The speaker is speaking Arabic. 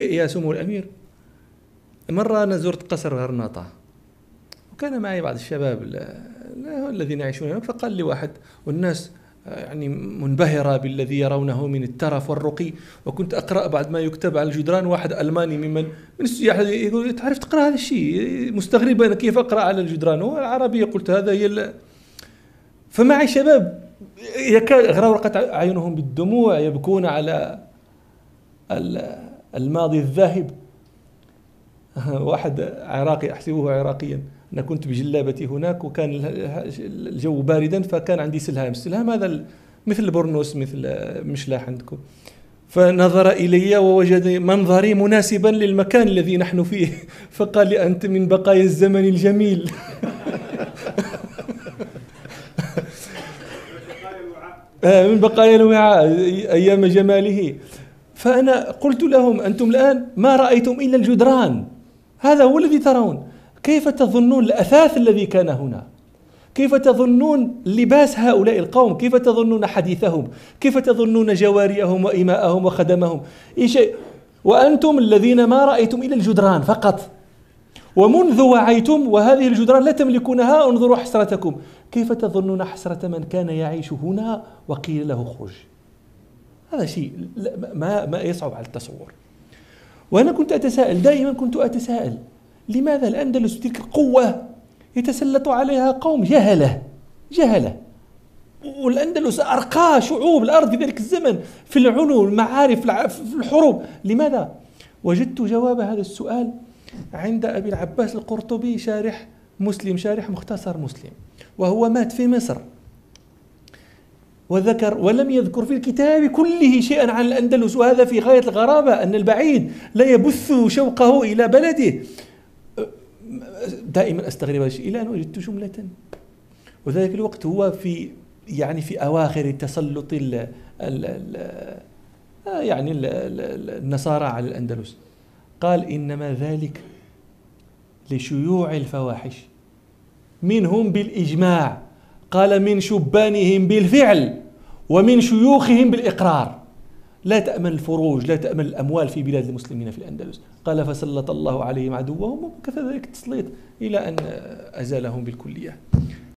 يا سمو الأمير. مرة أنا زرت قصر غرناطة وكان معي بعض الشباب الذين يعيشون هناك فقال لي واحد والناس يعني منبهرة بالذي يرونه من الترف والرقي وكنت أقرأ بعد ما يكتب على الجدران واحد ألماني ممن من السياح يقول تعرف تقرأ هذا الشيء؟ مستغرب أنا كيف أقرأ على الجدران؟ هو العربية قلت هذا هي فمعي شباب يكاد غرقت أعينهم بالدموع يبكون على الماضي الذاهب. واحد عراقي أحسبه عراقيا. أنا كنت بجلابتي هناك وكان الجو باردا فكان عندي سلهام. السلهام هذا مثل البرنوس مثل مشلاح عندكم. فنظر إلي ووجد منظري مناسبا للمكان الذي نحن فيه. فقال لي أنت من بقايا الزمن الجميل. آه، من بقايا الوعاء أيام جماله. فأنا قلت لهم أنتم الآن ما رأيتم إلا الجدران. هذا هو الذي ترون. كيف تظنون الأثاث الذي كان هنا؟ كيف تظنون لباس هؤلاء القوم؟ كيف تظنون حديثهم؟ كيف تظنون جواريهم وإماءهم وخدمهم؟ أي شيء؟ وأنتم الذين ما رأيتم إلا الجدران فقط. ومنذ وعيتم وهذه الجدران لا تملكونها انظروا حسرتكم. كيف تظنون حسرة من كان يعيش هنا؟ وقيل له اخرج هذا شيء ما ما يصعب على التصور. وأنا كنت أتساءل دائما كنت أتساءل لماذا الأندلس تلك القوة يتسلط عليها قوم؟ جهلة جهلة. والأندلس أرقى شعوب الأرض في ذلك الزمن في العلوم المعارف في الحروب. لماذا؟ وجدت جواب هذا السؤال عند أبي العباس القرطبي شارح مسلم شارح مختصر مسلم وهو مات في مصر. وذكر ولم يذكر في الكتاب كله شيئا عن الأندلس وهذا في غاية الغرابة أن البعيد لا يبث شوقه إلى بلده. دائما أستغرب هذا الشيء إلى أن وجدت جملة. وذلك الوقت هو في يعني في أواخر تسلط ال ال ال يعني ال النصارى على الأندلس. قال إنما ذلك لشيوع الفواحش منهم بالإجماع. قال من شبانهم بالفعل ومن شيوخهم بالإقرار. لا تأمن الفروج لا تأمن الأموال في بلاد المسلمين في الأندلس. قال فسلط الله عليهم عدوهم وكفى ذلك التسليط إلى أن أزالهم بالكلية.